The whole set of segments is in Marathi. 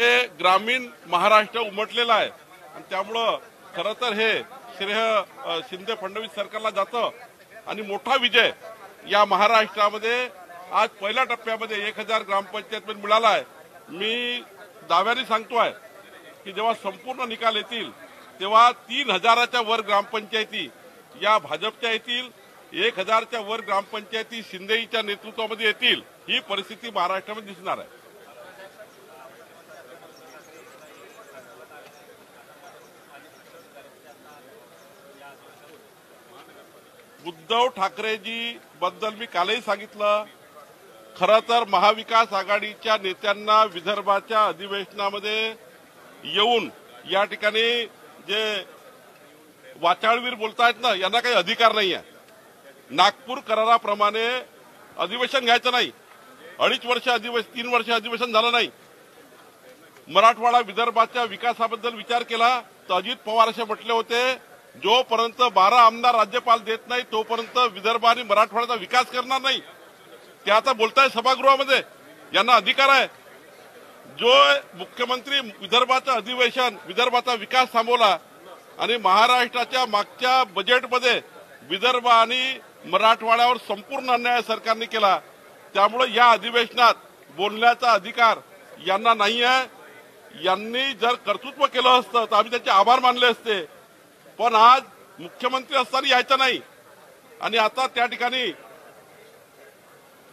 हे ग्रामीण महाराष्ट्र उमटलेलं आहे. आणि त्यामुळं खरं तर हे श्रेय शिंदे फडणवीस सरकारला जातं. आणि मोठा विजय या महाराष्ट्रामध्ये आज पहिल्या टप्प्यामध्ये एक हजार ग्रामपंचायत मिळाला आहे. मी दाव्याने सांगतोय की जेव्हा संपूर्ण निकाल येतील तेव्हा तीन हजाराच्या वर ग्रामपंचायती या भाजपच्या येतील एक हजारच्या वर ग्रामपंचायती शिंदेईच्या नेतृत्वामध्ये येतील. ही परिस्थिती महाराष्ट्रामध्ये दिसणार आहे. उद्धव ठाकरेजी बद्दल मी कालही सांगितलं. खरं तर महाविकास आघाडीच्या नेत्यांना विदर्भाच्या अधिवेशनामध्ये येऊन या ठिकाणी जे वाचाळवीर बोलतायत ना यांना काही अधिकार नाही आहे नागपूर कराराप्रमाणे अधिवेशन घ्यायचं नाही. अडीच वर्ष अधिवेशन तीन वर्ष अधिवेशन झालं नाही. मराठवाडा विदर्भाच्या विकासाबद्दल विचार केला तर अजित पवार असे म्हटले होते जोपर्यंत बारा आमदार राज्यपाल देत नाही तोपर्यंत विदर्भ आणि मराठवाड्याचा विकास करणार नाही. ते आता बोलताय सभागृहामध्ये. यांना अधिकार आहे. जो मुख्यमंत्री विदर्भाचं अधिवेशन विदर्भाचा विकास थांबवला आणि महाराष्ट्राच्या मागच्या बजेटमध्ये विदर्भ आणि मराठवाड्यावर संपूर्ण अन्याय सरकारने केला त्यामुळे या अधिवेशनात बोलण्याचा अधिकार यांना नाही आहे यांनी जर कर्तृत्व केलं असतं तर आम्ही त्याचे आभार मानले असते. पण आज मुख्यमंत्री असताना यायचं नाही. आणि आता त्या ठिकाणी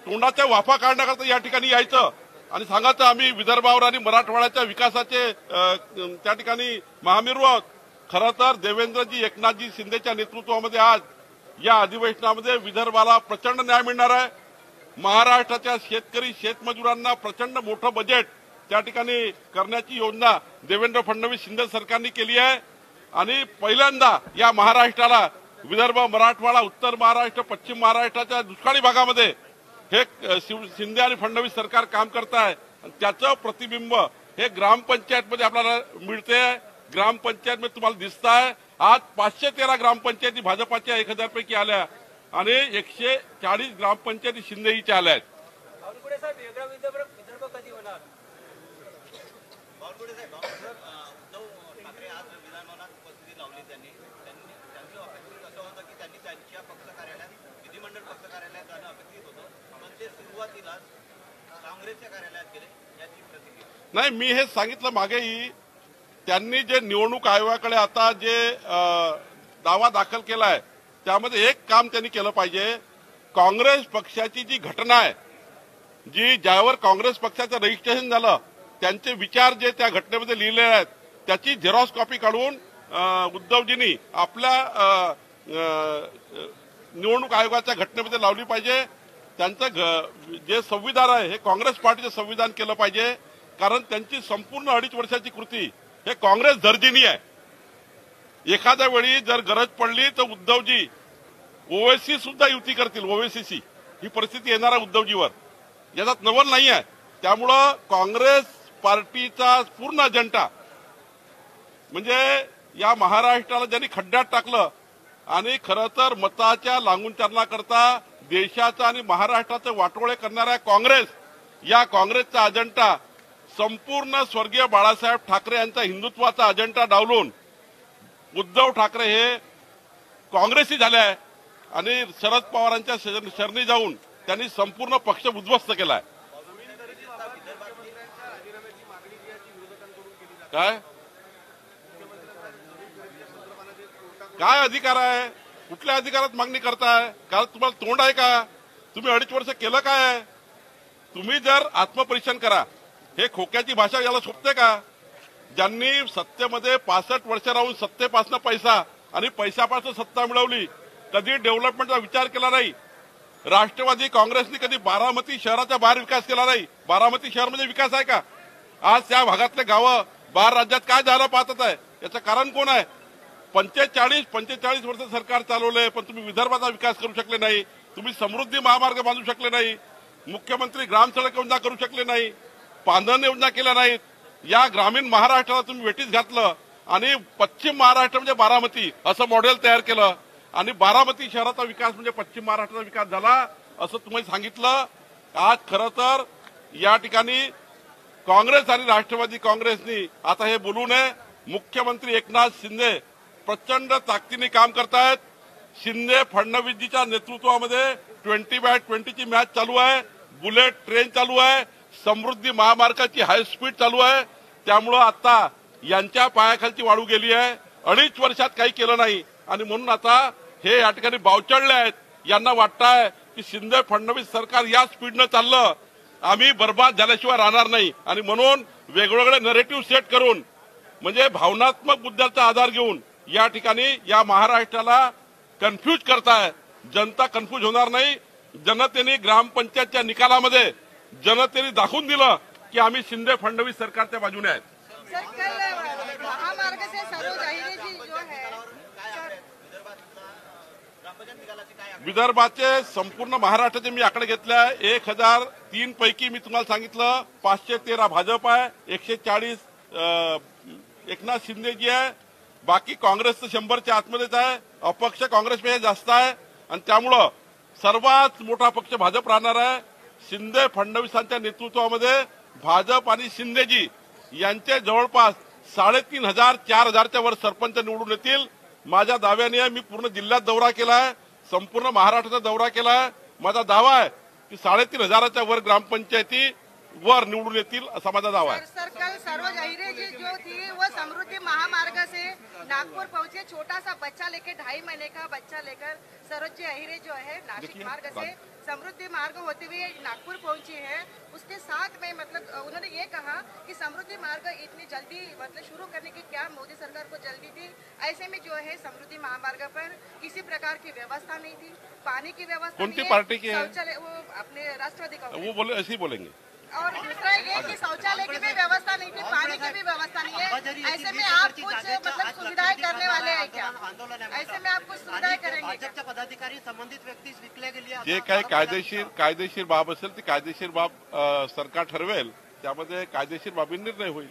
तोंडाच्या वाफा काढण्याकरता या ठिकाणी यायचं. आणि सांगायचं आम्ही विदर्भावर आणि मराठवाड्याच्या विकासाचे त्या ठिकाणी महामेरू आहोत. खरं तर देवेंद्रजी एकनाथजी शिंदेच्या नेतृत्वामध्ये आज या अधिवेशनामध्ये विदर्भाला प्रचंड न्याय मिळणार आहे. महाराष्ट्राच्या शेतकरी शेतमजुरांना प्रचंड मोठं बजेट त्या ठिकाणी करण्याची योजना देवेंद्र फडणवीस शिंदे सरकारने केली आहे. आणि पहिल्यांदा या महाराष्ट्राला विदर्भ मराठवाडा उत्तर महाराष्ट्र पश्चिम महाराष्ट्राच्या दुष्काळी भागामध्ये हे शिंदे आणि फडणवीस सरकार काम करत आहे आणि त्याचं प्रतिबिंब हे ग्रामपंचायतमध्ये आपल्याला मिळते ग्रामपंचायतमध्ये तुम्हाला दिसत आहे आज पाचशे तेरा ग्रामपंचायती भाजपाच्या एक हजार पैकी आल्या. आणि एकशे चाळीस ग्रामपंचायती शिंदेईच्या आल्या आहेत विदर्भ कधी होणार? ठाकरे आज विधानभवनात उपस्थिती लावली त्यांनी. त्यांनी त्यांचं अपेक्षित असं होतं की त्यांनी त्यांच्या पक्ष कार्यालयात विधिमंडळ पक्ष कार्यालयात जाणं अपेक्षित होतं. पण ते सुरुवातीलाच काँग्रेसच्या कार्यालयात गेले याची प्रतिक्रिया. नाही मी हे सांगितलं मागेही त्यांनी जे निवडणूक आयोगाकडे आता जे दावा दाखल केला आहे त्यामध्ये एक काम त्यांनी केलं पाहिजे. काँग्रेस पक्षाची जी घटना आहे जी ज्यावर काँग्रेस पक्षाचं रजिस्ट्रेशन झालं त्यांचे विचार जे त्या घटनेमध्ये लिहिलेले आहेत त्याची झेरॉक्स कॉपी काढून उद्धवजींनी आपल्या निवडणूक आयोगाच्या घटनेमध्ये लावली पाहिजे. त्यांचं घ- जे संविधान आहे हे काँग्रेस पार्टीचं संविधान केलं पाहिजे. कारण त्यांची संपूर्ण अडीच वर्षाची कृती हे काँग्रेस दर्जिनी आहे. एखाद्या वेळी जर गरज पडली तर उद्धवजी ओवेसी सुद्धा युती करतील ओवेसीसी ही परिस्थिती येणार आहे उद्धवजीवर. याच्यात नवल नाही आहे. त्यामुळं काँग्रेस पार्टीचा पूर्ण अजेंडा म्हणजे या महाराष्ट्राला ज्यांनी खड्ड्यात टाकलं आणि खरं तर मताच्या लागूनचरणाकरता देशाचं आणि महाराष्ट्राचं वाटोळे करणाऱ्या काँग्रेस या काँग्रेसचा अजेंडा संपूर्ण स्वर्गीय बाळासाहेब ठाकरे यांचा हिंदुत्वाचा अजेंडा डावलून उद्धव ठाकरे हे काँग्रेसी झाले आहे आणि शरद पवारांच्या शर- शरणी जाऊन त्यांनी संपूर्ण पक्ष उद्ध्वस्त केलाय. काय? काय अधिकार आहे? कुठल्या अधिकारात मागणी करताय? कारण तुम्हाला तोंड आहे का? तुम्ही अडीच वर्ष केलं काय? आहे? तुम्ही जर आत्मपरीक्षण करा. हे खोक्याची भाषा याला सोपते का? ज्यांनी सत्तेमध्ये पासष्ट वर्ष राहून सत्तेपासून पैसा आणि पैशापासून सत्ता मिळवली कधी डेव्हलपमेंटचा विचार केला नाही. राष्ट्रवादी काँग्रेसने कधी बारामती शहराच्या बाहेर विकास केला नाही. बारामती शहर म्हणजे विकास आहे का? आज त्या भागातले गावं बाहेर राज्यात काय झालं पाहत आहे? याचं कारण कोण आहे? पंचेचाळीस पंचेचाळीस वर्ष सरकार चालवलंय पण तुम्ही विदर्भाचा विकास करू शकले नाही तुम्ही समृद्धी महामार्ग बांधू शकले नाही मुख्यमंत्री ग्राम सडक योजना करू शकले नाही पांधन योजना केल्या नाहीत. या ग्रामीण महाराष्ट्राला तुम्ही वेटीस घातलं आणि पश्चिम महाराष्ट्र म्हणजे बारामती असं मॉडेल तयार केलं आणि बारामती शहराचा विकास म्हणजे पश्चिम महाराष्ट्राचा विकास झाला असं तुम्ही सांगितलं. आज खरं तर या ठिकाणी काँग्रेस आणि राष्ट्रवादी काँग्रेसनी आता हे बोलू नये मुख्यमंत्री एकनाथ शिंदे प्रचंड ताकदीने काम करतायत. शिंदे फडणवीसजीच्या नेतृत्वामध्ये ट्वेंटी बाय ट्वेंटीची मॅच चालू आहे. बुलेट ट्रेन चालू आहे. समृद्धी महामार्गाची हाय स्पीड चालू आहे. त्यामुळं आता यांच्या पायाखालची वाळू गेली आहे. अडीच वर्षात काही केलं नाही. आणि म्हणून आता हे या ठिकाणी बावचळले आहेत. यांना वाटतंय की शिंदे फडणवीस सरकार या स्पीडनं चाललं आम्ही बर्बाद झाल्याशिवाय राहणार नाही. आणि म्हणून वेगवेगळे नरेटिव्ह सेट करून म्हणजे भावनात्मक मुद्द्याचा आधार घेऊन या ठिकाणी या महाराष्ट्राला कन्फ्यूज करताय. जनता कन्फ्यूज होणार नाही. जनतेने ग्रामपंचायतच्या निकालामध्ये जनतेने दाखवून दिलं की आम्ही शिंदे फडणवीस सरकारच्या बाजूने आहेत. है विदर्भाचे संपूर्ण महाराष्ट्राचे मी आकडे घेतले एक हजार तीन पैकी मी तुम्हाला सांगितलं पाचशे तेरा भाजप आहे एकशे चाळीस एकनाथ शिंदेजी आहे बाकी काँग्रेसचं शंभरच्या आतमध्येच आहे अपक्ष काँग्रेसपेक्षा जास्त आहे आणि त्यामुळं सर्वात मोठा पक्ष भाजप राहणार आहे. शिंदे फडणवीसांच्या नेतृत्वामध्ये भाजप आणि शिंदेजी यांचे जवळपास साडेतीन हजार चार हजारच्या वर सरपंच निवडून येतील. माझ्या दाव्याने मी पूर्ण जिल्ह्यात दौरा केला आहे संपूर्ण महाराष्ट्राचा दौरा केला आहे. माझा दावा आहे की साडेतीन हजाराच्या वर ग्रामपंचायती वर निवडून येतील असा माझा दावा आहे. सर सर कल सरोज अहिरे जी जो थी वो समृद्धि महामार्ग से नागपुर पहुँचे। छोटा सा बच्चा लेके ढाई महीने का बच्चा लेकर सरोज जी अहिरे जो है नासिक मार्ग से समृद्धि मार्ग होते हुए नागपुर पहुँची है। उसके साथ में मतलब उन्होंने ये कहा कि समृद्धि मार्ग इतनी जल्दी मतलब शुरू करने की क्या मोदी सरकार को जल्दी थी ऐसे में जो है समृद्धि महामार्ग पर किसी प्रकार की व्यवस्था नहीं थी। पानी की व्यवस्था कौन पार्टी की शौचालय वो अपने राष्ट्रवादी का वो बोले ऐसे ही बोलेंगे। और दूसरा ये कि शौचालय की भी व्यवस्था नहीं थी पानी की भी व्यवस्था नहीं है। ऐसे में आप कुछ मतलब सुविधाएँ करने वाले हैं क्या? ऐसे में आप कुछ सुविधाएँ करेंगे क्या? पदाधिकारी संबंधित व्यक्ती विकल्या गेली जे असा काही कायदेशीर कायदेशीर बाब अल ती कायदेशीर बाब सरकार ठरवेल त्यामध्ये कायदेशीर बाबी निर्णय होईल.